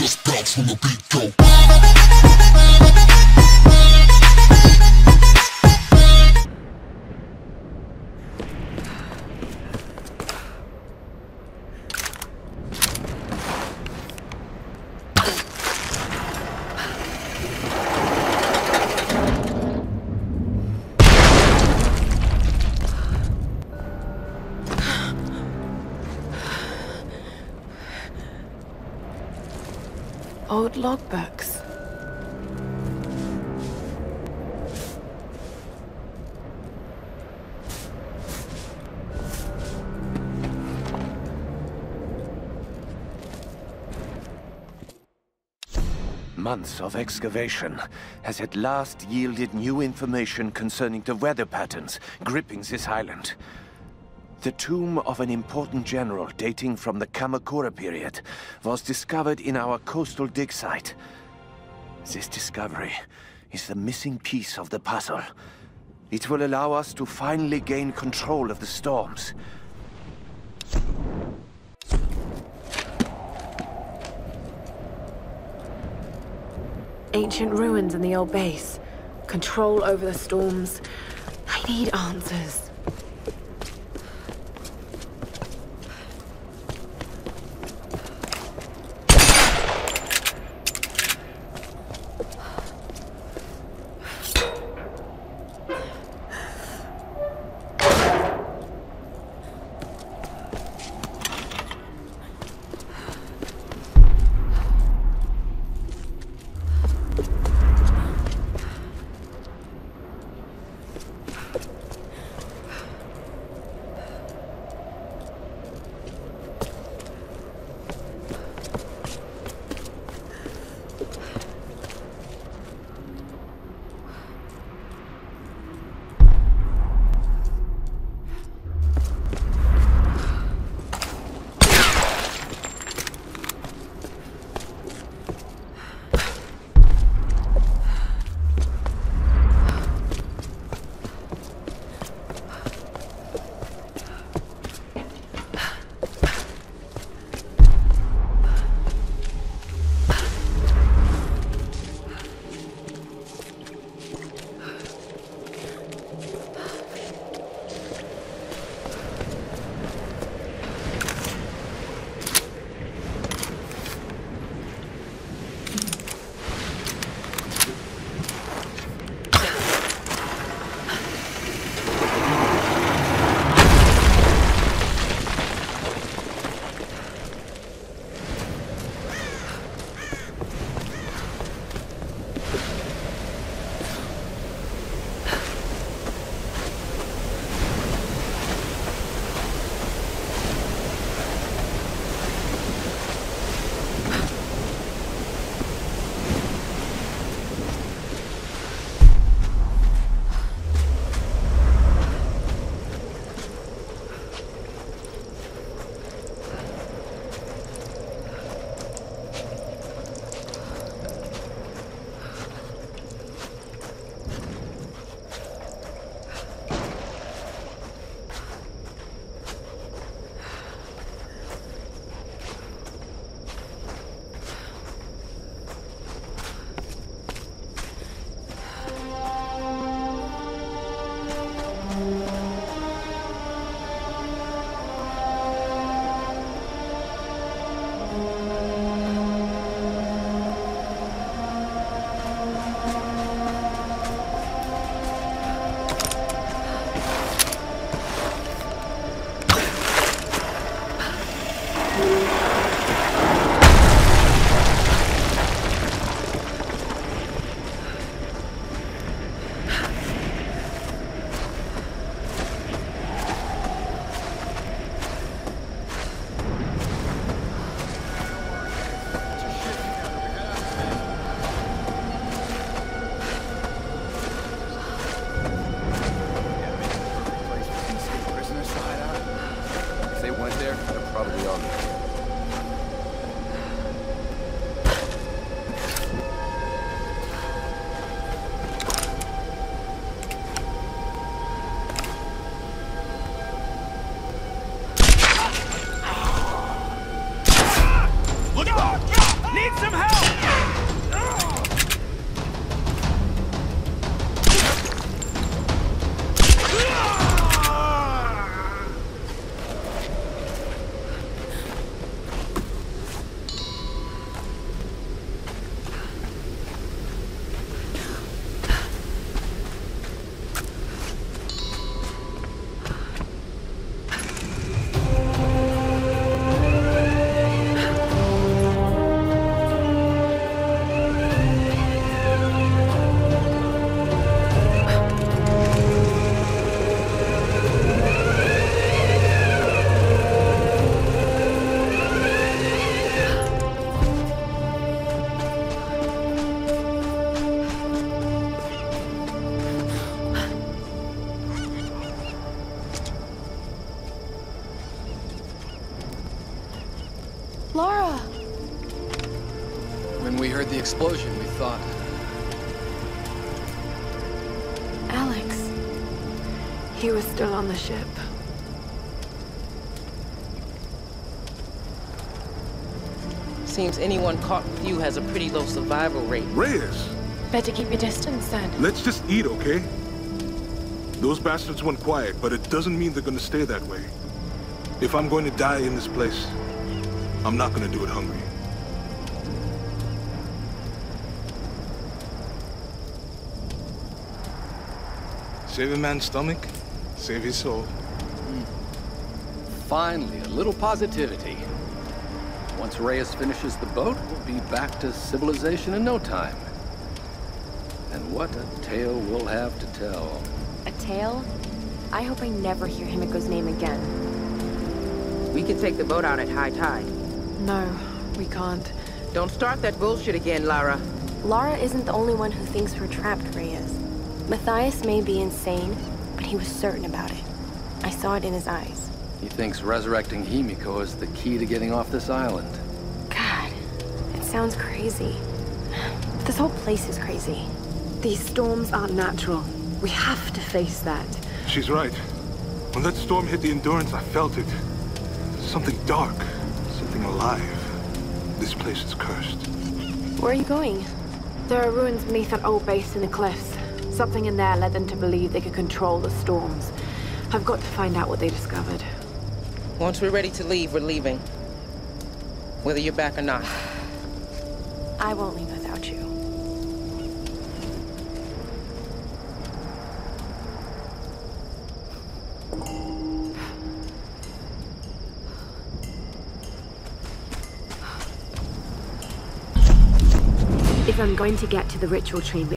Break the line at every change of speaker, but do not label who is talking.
just bounce when the beat go.
Old logbooks.
Months of excavation has at last yielded new information concerning the weather patterns gripping this island. The tomb of an important general dating from the Kamakura period was discovered in our coastal dig site. This discovery is the missing piece of the puzzle. It will allow us to finally gain control of the storms.
Ancient ruins in the old base. Control over the storms. I need answers.
Explosion, we thought...
Alex. He was still on the ship.
Seems anyone caught with you has a pretty low survival rate.
Reyes,
Better keep your distance then.
let's just eat, okay? Those bastards went quiet, but it doesn't mean they're gonna stay that way. If I'm going to die in this place, I'm not gonna do it hungry. Save a man's stomach, save his soul.
Finally, a little positivity. Once Reyes finishes the boat, we'll be back to civilization in no time. And what a tale we'll have to tell.
A tale? I hope I never hear Himiko's name again.
We can take the boat out at high tide.
No, we can't.
Don't start that bullshit again, Lara.
Lara isn't the only one who thinks we're trapped, Reyes. Mathias may be insane, but he was certain about it. I saw it in his eyes.
He thinks resurrecting Himiko is the key to getting off this island.
God, it sounds crazy. This whole place is crazy.
These storms aren't natural. We have to face that.
She's right. When that storm hit the Endurance, I felt it. Something dark, something alive. This place is cursed.
Where are you going?
There are ruins beneath that old base in the cliffs. Something in there led them to believe they could control the storms. I've got to find out what they discovered.
Once we're ready to leave, we're leaving. Whether you're back or not.
I won't leave without you.
If I'm going to get to the ritual chamber,